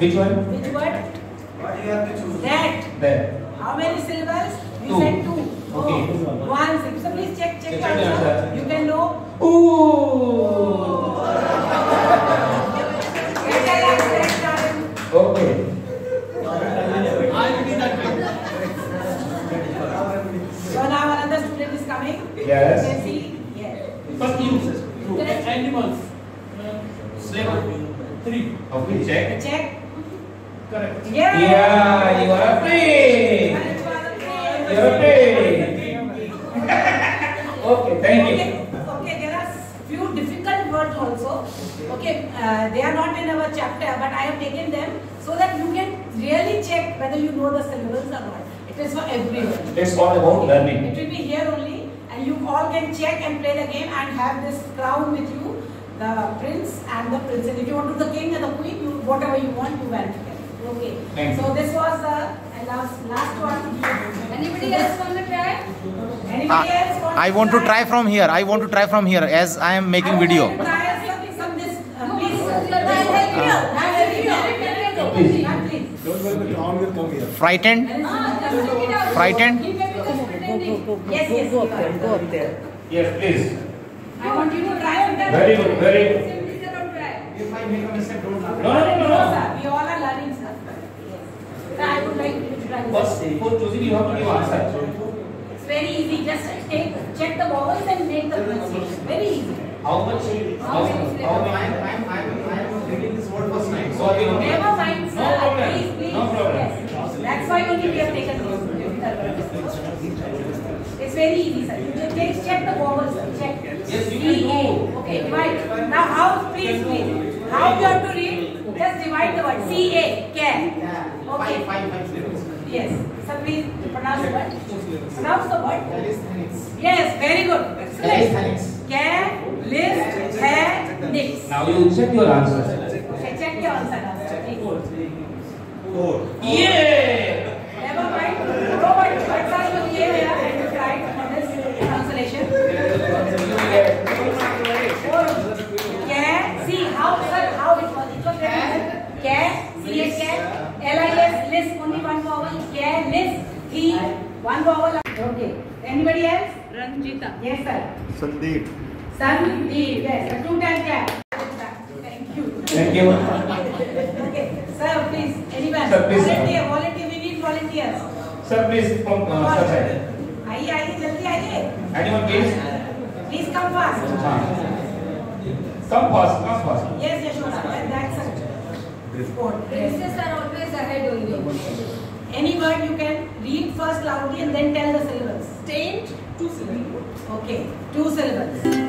Which one? Which word? What do you have to choose? That. There. How many syllables? You Two. said two. Okay. Oh, one. syllable. So please check, check Check your answer. answer. You can know. Ooh. Get the last time. Okay. So now another student is coming. Yes. You can see. Yes. First you. Correct. Animals. Slave. Three. Okay, check. Check. Correct. Yeah. Yeah, you are free. And it was a. You are free. Okay, thank you. Okay, okay, there are few difficult words also. Okay, uh, they are not in our chapter, but I have taken them so that you can really check whether you know the syllables or not. It is for everyone. It's all about learning. It will be here only, and you all can check and play the game and have this crown with you, the prince and the princess. If you want to the king and the queen, you whatever you want, you wear. Okay. Thank you. So this was the last last one. Anybody else want to try? Anybody else want I want to try from here. I want to try from here as I am making video. I would like to try some- some this, uh, No, please. here. Frightened? Ah, just check it out. Frightened? He may be just. Yes, yes, go up there. Yes, please. I want you to try on that. Very good, very good. Simply say don't try. If I make a mistake, don't laugh. No, no, no, no, No, no. sir, we all are learning, sir. Yes. Sir, I would like you to try First, this. for choosing, you have to give answer. It's very easy. Just take, check the vowels and make the pronunciation. Very easy. How much? How, how I'm. I'm, I'm, I'm reading this word first time. So, you know, Never mind, sir. No problem. Please, please. No problem. Yes. That's why only we have taken this. It's very easy, sir. You just take, check the vowels. Check. Yes, you can C, A. do. Okay, divide. Now, how, please, please. How you have to read? Just divide the word. C, A. Care. Okay. Five, five, five syllables. Yes. So please pronounce the word. Pronounce the word. Calisthenics. Yes, very good. Excellent. Calisthenics. Care, list, hair, nix. Now you check your answer. Check, check your answer now. Four. Yeah! Never mind. No, but let's ask you here and you tried for this translation. Care, see how, sir, how it was. It was written care, C A care, L I S, list, only one vowel, care, list, he, one vowel. Okay. Anybody else? Ranjita. Yes, sir. Sandeep. Sandeep, yes, a two time cap. Thank you. Thank you. Okay, sir, please, anyone. Sir, please. Volunteer, volunteer, we need volunteers. Sir, please from uh, sir side. आइए आइए जल्दी आइए Anyone please? Please come fast हाँ. Come fast, come fast. Yes Yashoda that's a sport Princes are always ahead only. word you can read first loudly and then tell the syllables Taint, two syllables. okay two syllables